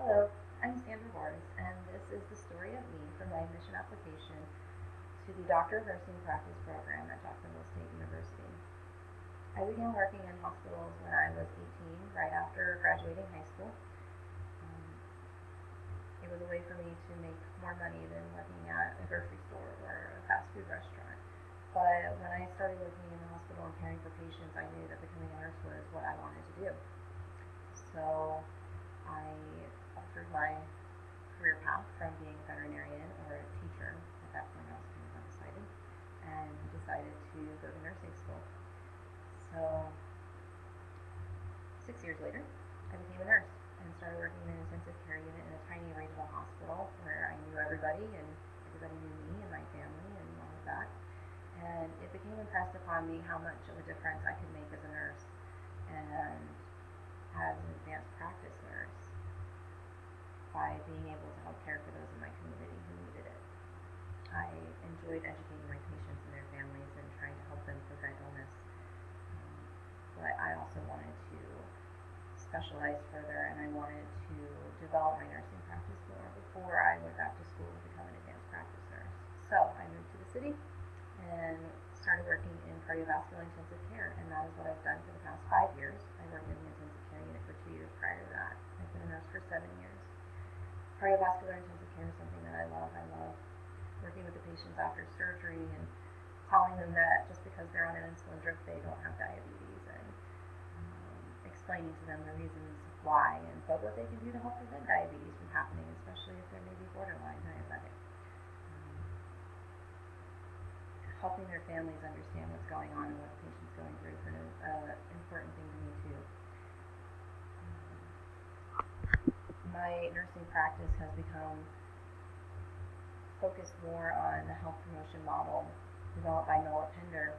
Hello, I'm Sandra Morris, and this is the story of me from my admission application to the Doctor of Nursing Practice program at Jacksonville State University. I began working in hospitals when I was 18, right after graduating high school. Um, it was a way for me to make more money than working at a grocery store or a fast food restaurant. But when I started working in the hospital and caring for patients, I knew that becoming a nurse was what I wanted to do. So I altered my career path from being a veterinarian or a teacher. At that point, I was kind of undecided, and decided to go to nursing school. So six years later, I became a nurse and started working in an intensive care unit in a tiny regional hospital where I knew everybody and everybody knew me and my family and all of that. And it became impressed upon me how much of a difference I could make as a nurse and as an advanced practice nurse by being able to help care for those in my community who needed it. I enjoyed educating my patients and their families and trying to help them prevent illness. Um, but I also wanted to specialize further and I wanted to develop my nursing practice more before I went back to school to become an advanced practice nurse. So I moved to the city and started working in cardiovascular intensive care, and that is what I've done for the past five years. I worked in the intensive care unit for two years prior to that. I've been a nurse for seven years. Cardiovascular intensive care is something that I love. I love working with the patients after surgery and telling them that just because they're on an insulin drip, they don't have diabetes, and um, explaining to them the reasons why and but what they can do to help prevent diabetes from happening, especially if they're maybe borderline diabetic. Um, helping their families understand what's going on and what the patient's going through is an uh, important thing to me too. Um, my nursing practice has become focused more on the health promotion model developed by Nola Pender.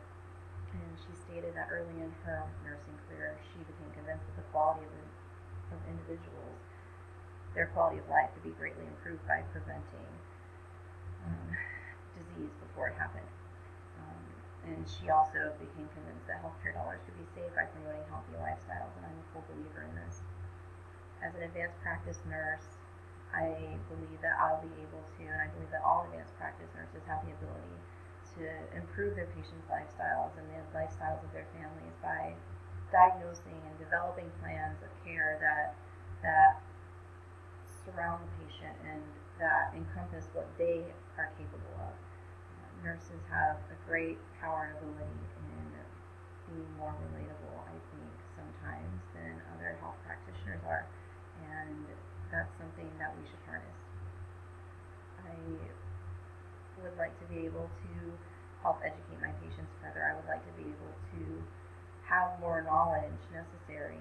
And she stated that early in her nursing career, she became convinced that the quality of, of individuals, their quality of life, could be greatly improved by preventing um, disease before it happened. Um, and she also became convinced that healthcare dollars could be saved by promoting healthy lifestyles, and I'm a full believer in this. As an advanced practice nurse, I believe that I'll be able to, and I believe that all advanced practice nurses have the ability to improve their patients' lifestyles and the lifestyles of their families by diagnosing and developing plans of care that that surround the patient and that encompass what they are capable of. Uh, nurses have a great power and ability in being more relatable, I think, sometimes than other health practitioners are, and that's something that we should harness. I would like to be able to help educate my patients further. I would like to be able to have more knowledge necessary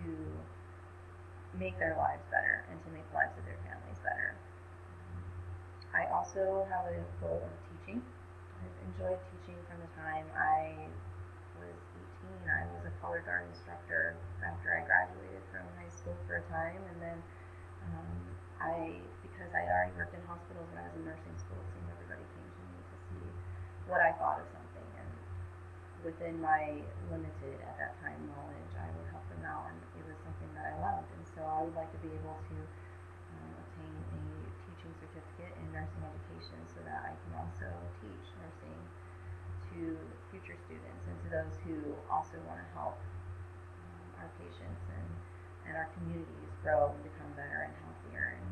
to make their lives better and to make the lives of their families better. I also have a goal of teaching. I've enjoyed teaching from the time I was 18. I was a color guard instructor after I graduated from high school for a time, and then um, I, because I already worked in hospitals when I was in nursing school, seemed everybody came to me to see what I thought of something, and within my limited at that time knowledge, I would help them out, and it was something that I loved, and so I would like to be able to um, obtain a teaching certificate in nursing education so that I can also teach nursing to future students and to those who also want to help um, our patients and, and our communities grow and become better and healthier. And